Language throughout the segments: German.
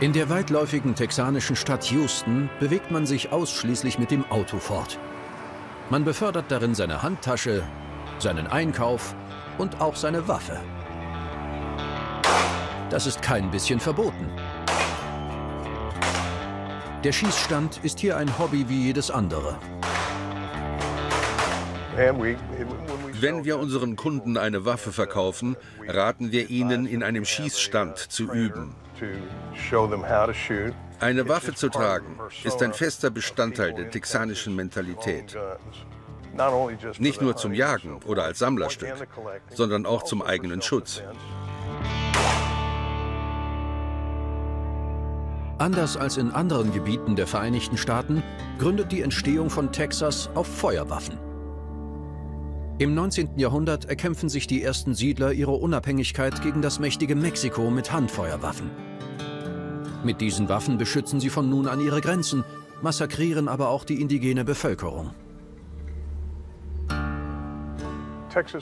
In der weitläufigen texanischen Stadt Houston bewegt man sich ausschließlich mit dem Auto fort. Man befördert darin seine Handtasche, seinen Einkauf und auch seine Waffe. Das ist kein bisschen verboten. Der Schießstand ist hier ein Hobby wie jedes andere. Wenn wir unseren Kunden eine Waffe verkaufen, raten wir ihnen, in einem Schießstand zu üben. Eine Waffe zu tragen ist ein fester Bestandteil der texanischen Mentalität. Nicht nur zum Jagen oder als Sammlerstück, sondern auch zum eigenen Schutz. Anders als in anderen Gebieten der Vereinigten Staaten gründet die Entstehung von Texas auf Feuerwaffen. Im 19. Jahrhundert erkämpfen sich die ersten Siedler ihre Unabhängigkeit gegen das mächtige Mexiko mit Handfeuerwaffen. Mit diesen Waffen beschützen sie von nun an ihre Grenzen, massakrieren aber auch die indigene Bevölkerung.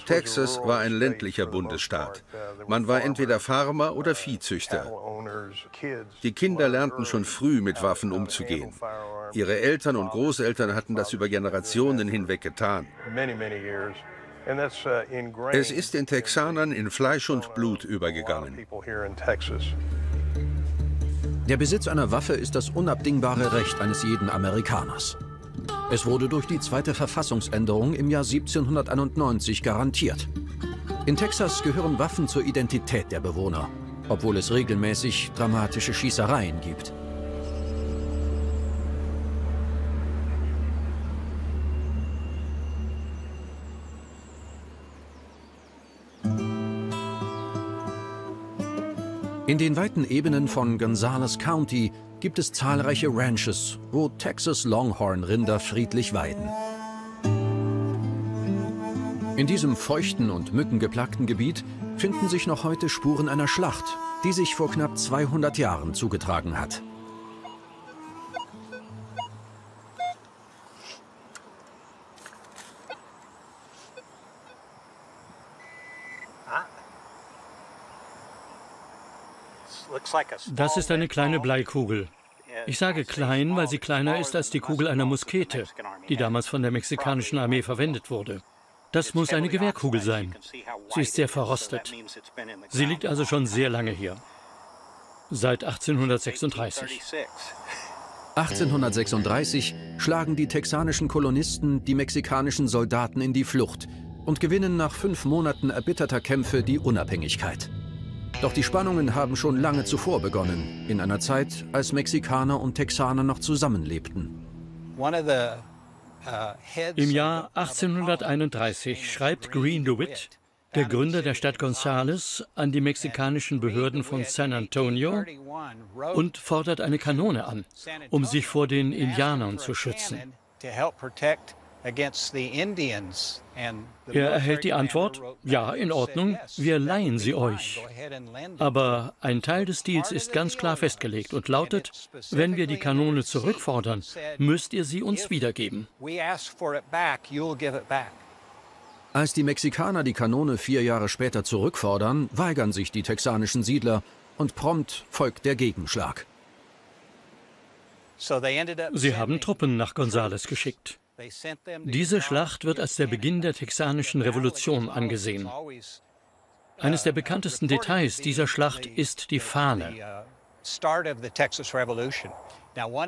Texas war ein ländlicher Bundesstaat. Man war entweder Farmer oder Viehzüchter. Die Kinder lernten schon früh mit Waffen umzugehen. Ihre Eltern und Großeltern hatten das über Generationen hinweg getan. Es ist den Texanern in Fleisch und Blut übergegangen. Der Besitz einer Waffe ist das unabdingbare Recht eines jeden Amerikaners. Es wurde durch die zweite Verfassungsänderung im Jahr 1791 garantiert. In Texas gehören Waffen zur Identität der Bewohner, obwohl es regelmäßig dramatische Schießereien gibt. In den weiten Ebenen von Gonzales County gibt es zahlreiche Ranches, wo Texas Longhorn-Rinder friedlich weiden. In diesem feuchten und mückengeplagten Gebiet finden sich noch heute Spuren einer Schlacht, die sich vor knapp 200 Jahren zugetragen hat. Das ist eine kleine Bleikugel. Ich sage klein, weil sie kleiner ist als die Kugel einer Muskete, die damals von der mexikanischen Armee verwendet wurde. Das muss eine Gewehrkugel sein. Sie ist sehr verrostet. Sie liegt also schon sehr lange hier. Seit 1836. 1836 schlagen die texanischen Kolonisten die mexikanischen Soldaten in die Flucht und gewinnen nach fünf Monaten erbitterter Kämpfe die Unabhängigkeit. Doch die Spannungen haben schon lange zuvor begonnen, in einer Zeit, als Mexikaner und Texaner noch zusammenlebten. Uh, Im Jahr 1831 schreibt Green DeWitt, der Gründer der Stadt Gonzales, an die mexikanischen Behörden von San Antonio und fordert eine Kanone an, um sich vor den Indianern zu schützen. Er erhält die Antwort, ja, in Ordnung, wir leihen sie euch. Aber ein Teil des Deals ist ganz klar festgelegt und lautet, wenn wir die Kanone zurückfordern, müsst ihr sie uns wiedergeben. Als die Mexikaner die Kanone vier Jahre später zurückfordern, weigern sich die texanischen Siedler und prompt folgt der Gegenschlag. Sie haben Truppen nach Gonzales geschickt. Diese Schlacht wird als der Beginn der texanischen Revolution angesehen. Eines der bekanntesten Details dieser Schlacht ist die Fahne.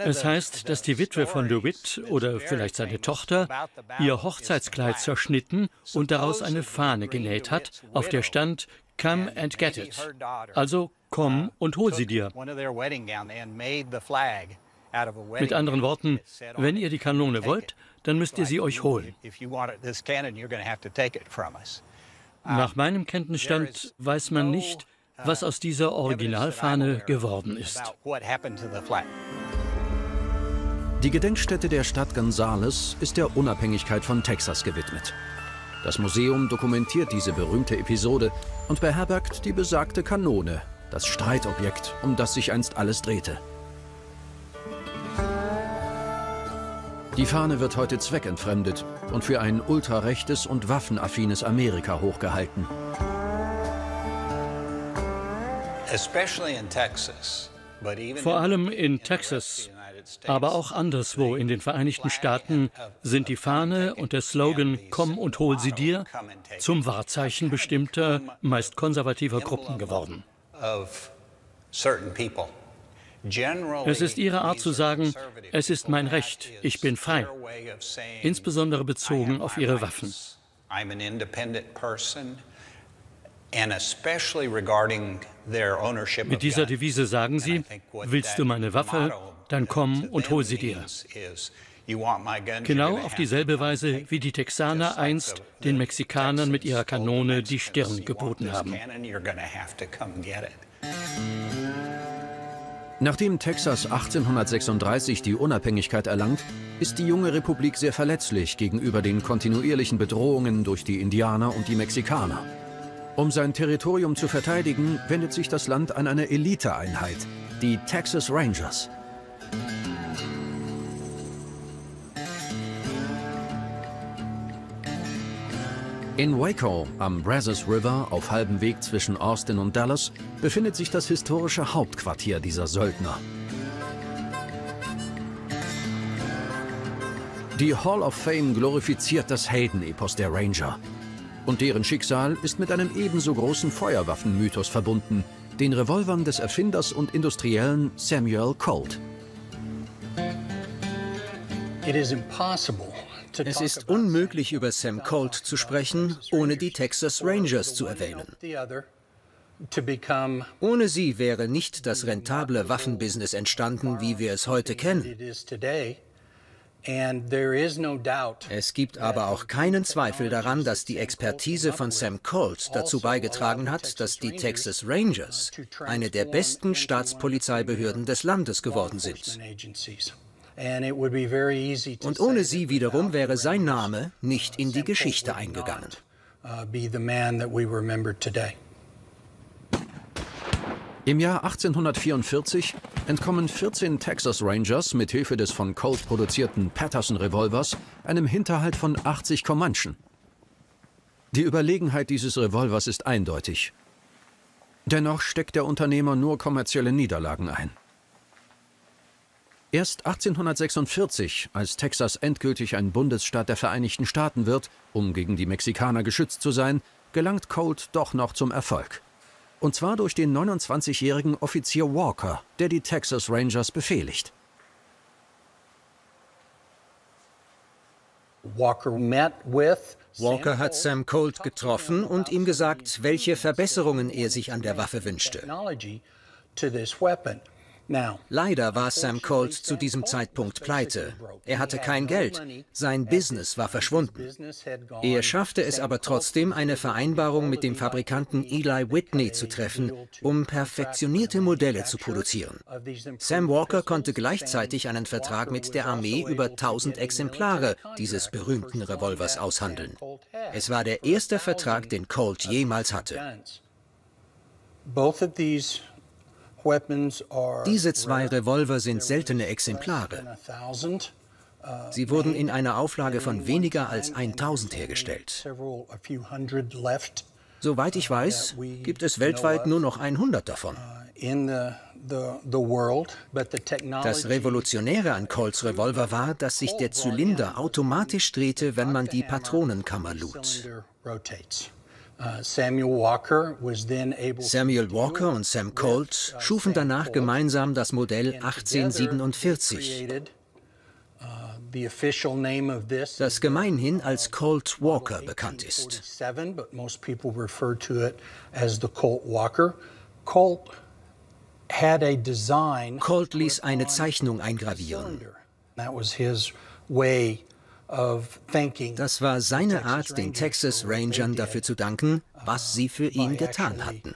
Es heißt, dass die Witwe von DeWitt oder vielleicht seine Tochter ihr Hochzeitskleid zerschnitten und daraus eine Fahne genäht hat, auf der stand Come and get it. Also komm und hol sie dir. Mit anderen Worten, wenn ihr die Kanone wollt, dann müsst ihr sie euch holen. Nach meinem Kenntnisstand weiß man nicht, was aus dieser Originalfahne geworden ist. Die Gedenkstätte der Stadt Gonzales ist der Unabhängigkeit von Texas gewidmet. Das Museum dokumentiert diese berühmte Episode und beherbergt die besagte Kanone, das Streitobjekt, um das sich einst alles drehte. Die Fahne wird heute zweckentfremdet und für ein ultrarechtes und waffenaffines Amerika hochgehalten. Vor allem in Texas, aber auch anderswo in den Vereinigten Staaten sind die Fahne und der Slogan Komm und hol sie dir zum Wahrzeichen bestimmter, meist konservativer Gruppen geworden. Es ist ihre Art zu sagen, es ist mein Recht, ich bin frei, insbesondere bezogen auf ihre Waffen. Mit dieser Devise sagen sie, willst du meine Waffe, dann komm und hol sie dir. Genau auf dieselbe Weise, wie die Texaner einst den Mexikanern mit ihrer Kanone die Stirn geboten haben. Nachdem Texas 1836 die Unabhängigkeit erlangt, ist die junge Republik sehr verletzlich gegenüber den kontinuierlichen Bedrohungen durch die Indianer und die Mexikaner. Um sein Territorium zu verteidigen, wendet sich das Land an eine Eliteeinheit, die Texas Rangers. In Waco, am Brazos River, auf halbem Weg zwischen Austin und Dallas, befindet sich das historische Hauptquartier dieser Söldner. Die Hall of Fame glorifiziert das Heldenepos der Ranger. Und deren Schicksal ist mit einem ebenso großen Feuerwaffenmythos verbunden, den Revolvern des Erfinders und Industriellen Samuel Colt. It is impossible es ist unmöglich, über Sam Colt zu sprechen, ohne die Texas Rangers zu erwähnen. Ohne sie wäre nicht das rentable Waffenbusiness entstanden, wie wir es heute kennen. Es gibt aber auch keinen Zweifel daran, dass die Expertise von Sam Colt dazu beigetragen hat, dass die Texas Rangers eine der besten Staatspolizeibehörden des Landes geworden sind. Und ohne sie wiederum wäre sein Name nicht in die Geschichte eingegangen. Uh, Im Jahr 1844 entkommen 14 Texas Rangers mit Hilfe des von Colt produzierten Patterson-Revolvers einem Hinterhalt von 80 Comanchen. Die Überlegenheit dieses Revolvers ist eindeutig. Dennoch steckt der Unternehmer nur kommerzielle Niederlagen ein. Erst 1846, als Texas endgültig ein Bundesstaat der Vereinigten Staaten wird, um gegen die Mexikaner geschützt zu sein, gelangt Colt doch noch zum Erfolg. Und zwar durch den 29-jährigen Offizier Walker, der die Texas Rangers befehligt. Walker hat Sam Colt getroffen und ihm gesagt, welche Verbesserungen er sich an der Waffe wünschte. Leider war Sam Colt zu diesem Zeitpunkt pleite. Er hatte kein Geld. Sein Business war verschwunden. Er schaffte es aber trotzdem, eine Vereinbarung mit dem Fabrikanten Eli Whitney zu treffen, um perfektionierte Modelle zu produzieren. Sam Walker konnte gleichzeitig einen Vertrag mit der Armee über 1000 Exemplare dieses berühmten Revolvers aushandeln. Es war der erste Vertrag, den Colt jemals hatte. Both of these diese zwei Revolver sind seltene Exemplare. Sie wurden in einer Auflage von weniger als 1000 hergestellt. Soweit ich weiß, gibt es weltweit nur noch 100 davon. Das Revolutionäre an Colts Revolver war, dass sich der Zylinder automatisch drehte, wenn man die Patronenkammer lud. Uh, Samuel Walker und Sam Colt schufen danach gemeinsam das Modell 1847, uh, das gemeinhin als Colt Walker bekannt ist. Colt ließ eine Zeichnung eingravieren. Das war seine Art, den Texas Rangern dafür zu danken, was sie für ihn getan hatten.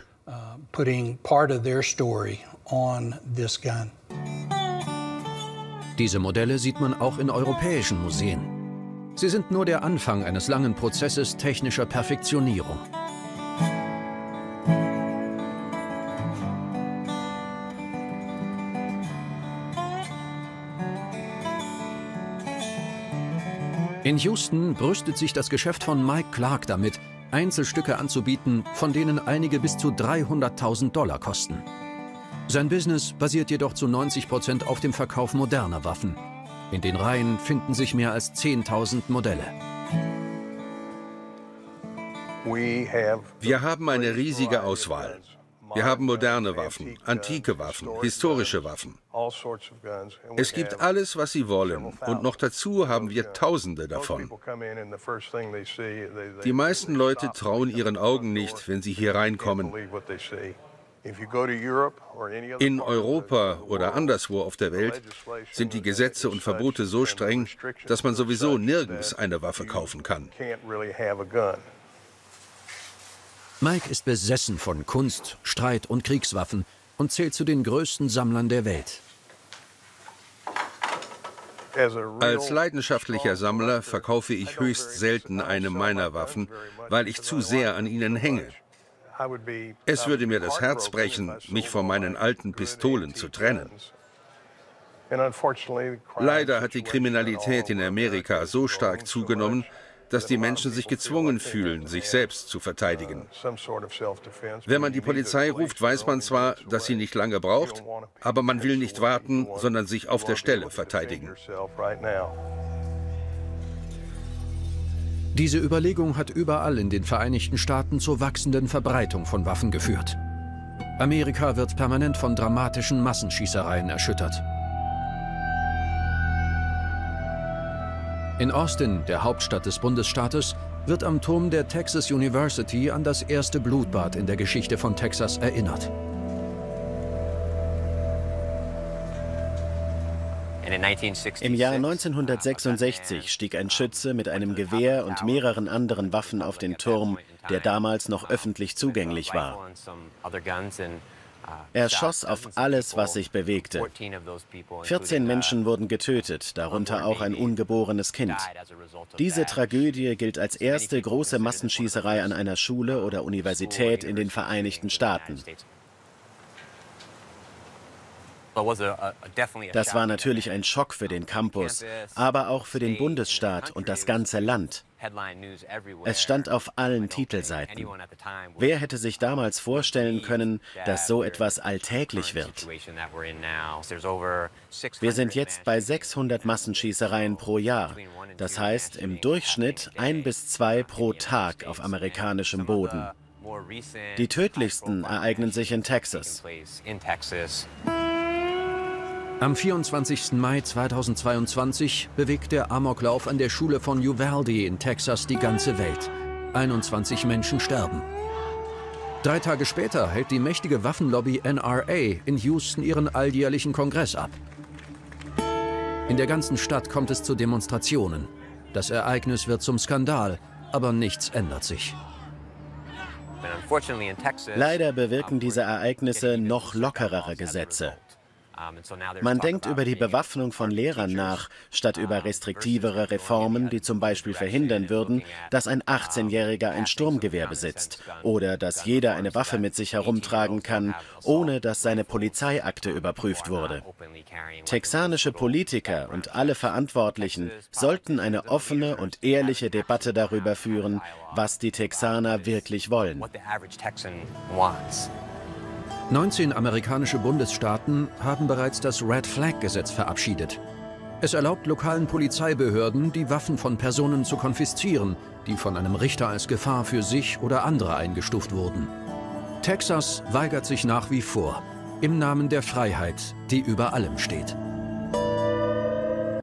Diese Modelle sieht man auch in europäischen Museen. Sie sind nur der Anfang eines langen Prozesses technischer Perfektionierung. In Houston brüstet sich das Geschäft von Mike Clark damit, Einzelstücke anzubieten, von denen einige bis zu 300.000 Dollar kosten. Sein Business basiert jedoch zu 90 Prozent auf dem Verkauf moderner Waffen. In den Reihen finden sich mehr als 10.000 Modelle. Wir haben eine riesige Auswahl. Wir haben moderne Waffen, antike Waffen, historische Waffen. Es gibt alles, was Sie wollen. Und noch dazu haben wir Tausende davon. Die meisten Leute trauen ihren Augen nicht, wenn sie hier reinkommen. In Europa oder anderswo auf der Welt sind die Gesetze und Verbote so streng, dass man sowieso nirgends eine Waffe kaufen kann. Mike ist besessen von Kunst, Streit und Kriegswaffen und zählt zu den größten Sammlern der Welt. Als leidenschaftlicher Sammler verkaufe ich höchst selten eine meiner Waffen, weil ich zu sehr an ihnen hänge. Es würde mir das Herz brechen, mich von meinen alten Pistolen zu trennen. Leider hat die Kriminalität in Amerika so stark zugenommen, dass die Menschen sich gezwungen fühlen, sich selbst zu verteidigen. Wenn man die Polizei ruft, weiß man zwar, dass sie nicht lange braucht, aber man will nicht warten, sondern sich auf der Stelle verteidigen. Diese Überlegung hat überall in den Vereinigten Staaten zur wachsenden Verbreitung von Waffen geführt. Amerika wird permanent von dramatischen Massenschießereien erschüttert. In Austin, der Hauptstadt des Bundesstaates, wird am Turm der Texas University an das erste Blutbad in der Geschichte von Texas erinnert. Im Jahr 1966 stieg ein Schütze mit einem Gewehr und mehreren anderen Waffen auf den Turm, der damals noch öffentlich zugänglich war. Er schoss auf alles, was sich bewegte. 14 Menschen wurden getötet, darunter auch ein ungeborenes Kind. Diese Tragödie gilt als erste große Massenschießerei an einer Schule oder Universität in den Vereinigten Staaten. Das war natürlich ein Schock für den Campus, aber auch für den Bundesstaat und das ganze Land. Es stand auf allen Titelseiten. Wer hätte sich damals vorstellen können, dass so etwas alltäglich wird? Wir sind jetzt bei 600 Massenschießereien pro Jahr. Das heißt im Durchschnitt ein bis zwei pro Tag auf amerikanischem Boden. Die tödlichsten ereignen sich in Texas. Am 24. Mai 2022 bewegt der Amoklauf an der Schule von Uvalde in Texas die ganze Welt. 21 Menschen sterben. Drei Tage später hält die mächtige Waffenlobby NRA in Houston ihren alljährlichen Kongress ab. In der ganzen Stadt kommt es zu Demonstrationen. Das Ereignis wird zum Skandal, aber nichts ändert sich. Leider bewirken diese Ereignisse noch lockerere Gesetze. Man denkt über die Bewaffnung von Lehrern nach, statt über restriktivere Reformen, die zum Beispiel verhindern würden, dass ein 18-Jähriger ein Sturmgewehr besitzt oder dass jeder eine Waffe mit sich herumtragen kann, ohne dass seine Polizeiakte überprüft wurde. Texanische Politiker und alle Verantwortlichen sollten eine offene und ehrliche Debatte darüber führen, was die Texaner wirklich wollen. 19 amerikanische Bundesstaaten haben bereits das Red Flag-Gesetz verabschiedet. Es erlaubt lokalen Polizeibehörden, die Waffen von Personen zu konfiszieren, die von einem Richter als Gefahr für sich oder andere eingestuft wurden. Texas weigert sich nach wie vor, im Namen der Freiheit, die über allem steht.